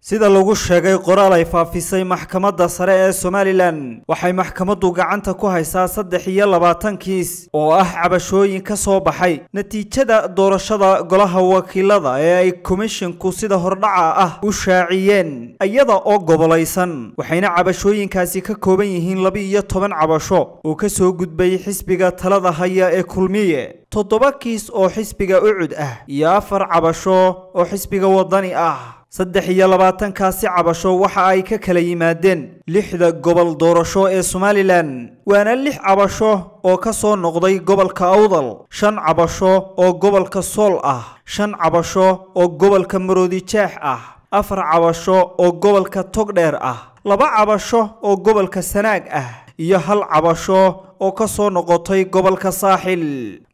sida lagu sheegay qoraal ay faafisay maxkamadda sare ee somalilan waxay maxkamaddu gacanta ku haysaa saddex iyo labaatan kiis oo ah cabashooyin ka soo baxay. Natiijada doorashada golaha wakiilada ee ay komishinku sida hordhaca ah u shaaciyeen iyada oo gobolaysan waxayna cabashooyinkaasi ka kooban yihiin laba-iyo toban cabasho oo ka soo gudbay xisbiga talada haya ee kulmiye. Toddoba kiis oo xisbiga ucud ah iyo afar cabasho oo xisbiga wadani ah saddex iyo labaatankaasi cabasho waxa ay ka kala yimaadeen lixda gobol doorasho ee somalilan waana lix cabasho oo ka soo noqday gobolka awdal shan cabasho oo gobolka sool ah shan cabasho oo gobolka maroodijaax ah afar cabasho oo gobolka togdheer ah laba cabasho oo gobolka sanaag ah iyo hal cabasho oo ka soo noqotay gobolka saaxil.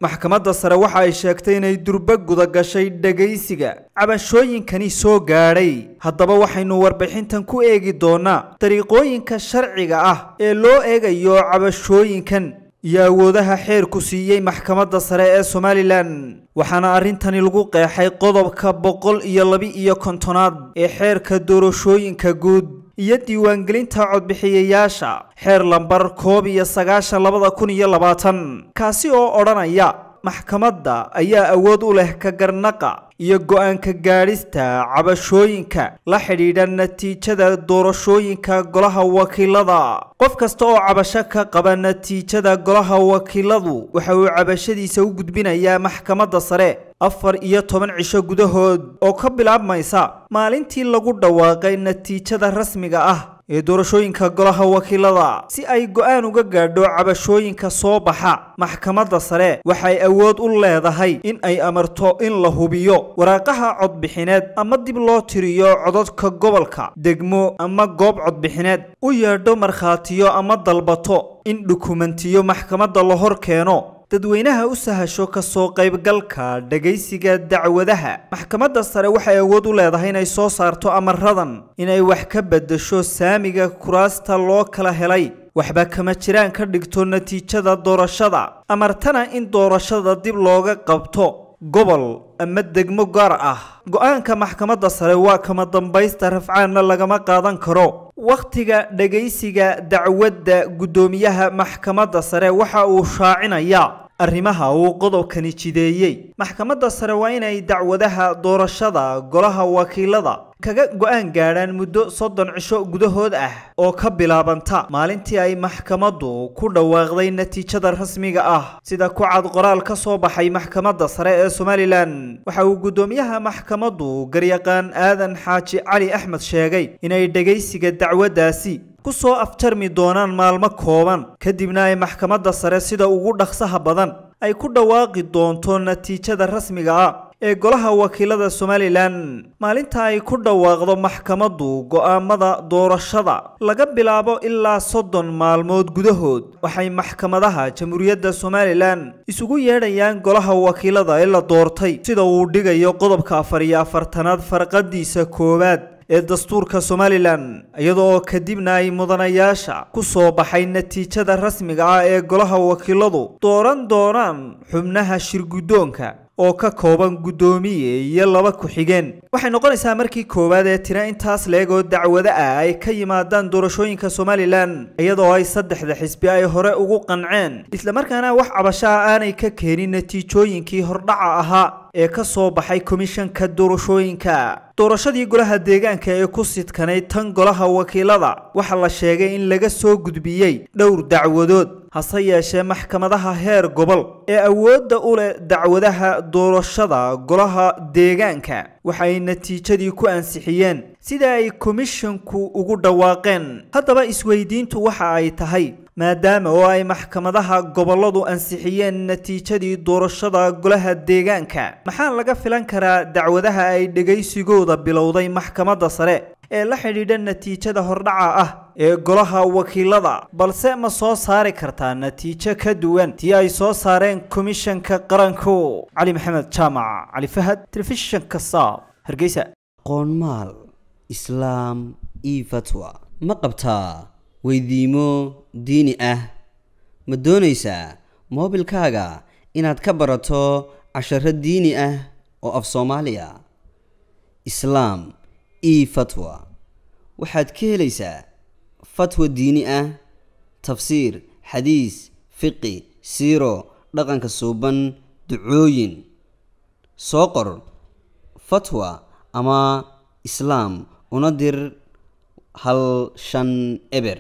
Maxkamadda sare waxa ay sheegtay inay durba guda gashay dhegaysiga. Cabashooyinkani soo gaadhay haddaba waxaynu warbixintan ku eegi doonaa dariiqooyinka sharciga ah ee loo eegayo cabashooyinkan iyo awoodaha xeerku siiyey maxkamadda sare ee somalilan. Waxaana arrintani lagu qeexay qodobka boqol iyo laba-iyo kontonaad ee xeerka doorashooyinka guud iyo diiwaangelinta codbixiyayaasha xeer lambar koob iyo sagaashan labada kun iyo labaatan kaasi oo odhanaya maxkamadda ayaa awood u leh ka garnaqa iyo go'aanka gaadhista cabashooyinka la xidhiidha natiijada doorashooyinka golaha wakiilada. Qof kasta oo cabasho ka qaba natiijada golaha wakiiladu waxa uu cabashadiisa u gudbinayaa maxkamadda sare afar iyo toban cisho gudahood oo ka bilaabmaysa maalintii lagu dhawaaqay natiijada rasmiga ah ee doorashooyinka golaha wakiilada. Si ay go'aan uga gaadho cabashooyinka soo baxa maxkamadda sare waxay awood u leedahay in ay amarto in la hubiyo waraaqaha codbixineed ama dib loo tiriyo codadka gobolka. Degmo ama goob codbixineed u yeedho markhaatiyo ama dalbato in dhukumentiyo maxkamadda la hor keeno dadweynaha u sahasho ka soo qaybgalka dhegaysiga dacwadaha. Maxkamadda sare waxay awood u leedahay inay soo saarto amaradan inay wax ka beddesho saamiga kuraasta loo kala helay. Waxba kama jiraan ka dhigto natiijada doorashada amartana in doorashada dib looga qabto. Gobol ama degmo gaar ah. Go'aanka maxkamadda sare waa kama dambaysta rafcaanna lagama qaadan karo. Wakhtiga dhegaysiga dacwadda guddoomiyaha maxkamadda sare waxa uu shaacinayaa arrimaha uu qodobkani jideeyey. Maxkamadda sare waa inay dacwadaha doorashada golaha wakiilada kaga go'aan gaadhaan muddo soddon cisho gudahood ah oo ka bilaabanta. Maalintii ay maxkamaddu ku dhawaaqday natiijada rasmiga ah sida ku cad qoraal ka soo baxay maxkamadda sare ee somalilan waxa uu guddoomiyaha maxkamaddu garyaqaan aadan xaaji cali axmed sheegay inay dhegaysiga dacwaddaasi ku soo afjarmi doonaan maalmo kooban kadibna ay maxkamadda sare sida ugu dhaqsaha badan ay ku dhawaaqi doonto natiijada rasmiga ah ee golaha wakiilada somalilan. Maalinta ay ku dhawaaqdo maxkamaddu go'aamada doorashada laga bilaabo ilaa soddon maalmood gudahood waxay maxkamadaha jamhuuriyadda somalilan isugu yeedhayaan golaha wakiilada ee la doortay sida uu dhigayo qodobka afar iyo afartanaad farqadiisa koowaad ee dastuurka somalilan iyada oo kadibna ay mudanayaasha ku soo baxay natiijada rasmiga ah ee golaha wakiiladu dooran doonaan xubnaha shirguddoonka oo ka kooban guddoomiye iyo laba ku-xigeen waxay noqonaysaa markii koowaad ee tira intaas leeg oo dacwado ah ay ka yimaadaan doorashooyinka somalilan iyadoo ay saddexda xisbi ay hore ugu qanceen. Islamarkaana wax cabashaha aanay ka keenin natiijooyinkii hordhaca ahaa ee ka soo baxay komishanka doorashooyinka. Doorashadii golaha deegaanka ee ku sidkanayd tan golaha wakiilada waxaa la sheegay in laga soo gudbiyey dhowr dacwadood hase yeeshee maxkamadaha heer gobol ee awoodda u leh dacwadaha doorashada golaha deegaanka waxay natiijadii ku ansixiyeen sida ay komishinku ugu dhawaaqeen. Haddaba isweydiintu waxa ay tahay maadaama oo ay maxkamadaha gobolladu ansixiyeen natiijadii doorashada golaha deegaanka maxaa laga filan karaa dacwadaha ay dhegaysigooda bilowday maxkamadda sare ee la xidhiidha natiijada hordhaca ah ee golaha wakiilada balse ma soo saari kartaa natiijo ka duwan tii ay soo saareen komishanka qaranku. Cali maxamed jaamac cali fahad telefishanka saab. Hargeysa. Qoonmaal islaam io fatwa. Ma qabtaa weydiimo diini ah? Ma doonaysaa moobilkaaga inaad ka barato casharo diini ah oo af soomaaliya? Islaam e waxaad ka helaysaa fatwa diini ah tafsiir xadiis fiqi siiro dhaqanka suuban ducooyin. Soo qor fatwa ama islaam una dir hal shan eber